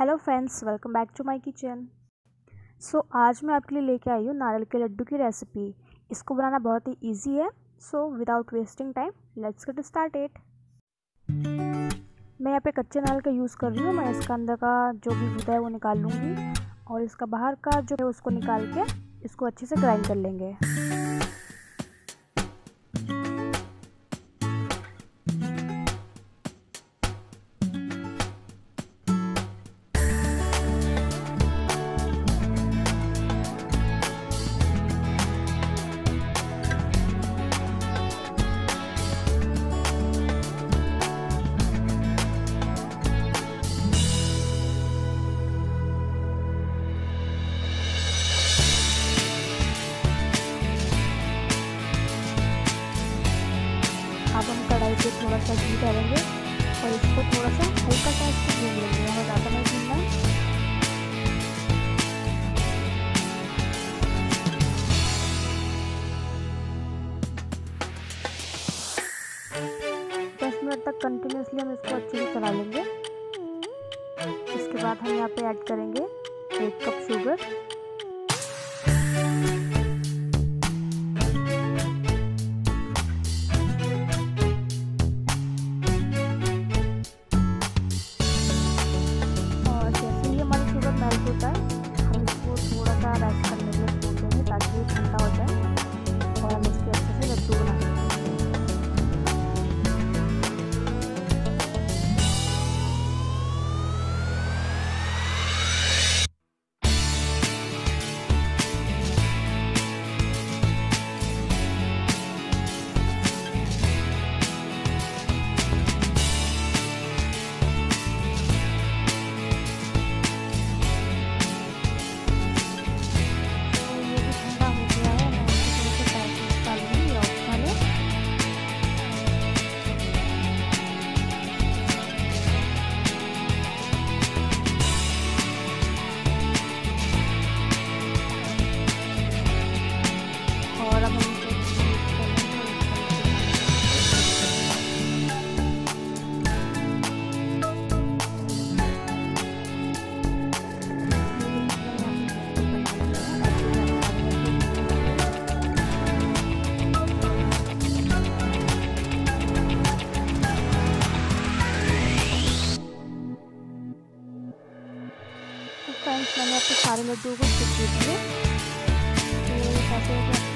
Hello friends welcome back to my kitchen so आज मैं आपके लिए लेके आई हूँ नारियल के लड्डू की रेसिपी इसको बनाना बहुत ही इजी है. So without wasting time let's get start it मैं यहाँ पे कच्चे नारियल का यूज़ कर रही हूँ. मैं इसका अंदर का जो भी होता है वो निकाल लूँगी. और इसका बाहर का जो है उसको निकाल के इसको अच्छे से ग्राइंड कर लेंगे. अब हम कढ़ाई पे थोड़ा सा घी डालेंगे और इसको थोड़ा सा हल्का सा इसको भून लेंगे। हमें ज़्यादा नहीं भूनना। दस मिनट तक कंटिन्यूसली हम इसको अच्छे से चला लेंगे। इसके बाद हम यहाँ पे ऐड करेंगे एक कप शुगर होता है। हम उसको थोड़ा सा रख इसमें मैंने अपने सारे लड्डू को छिप दिए थे तो आप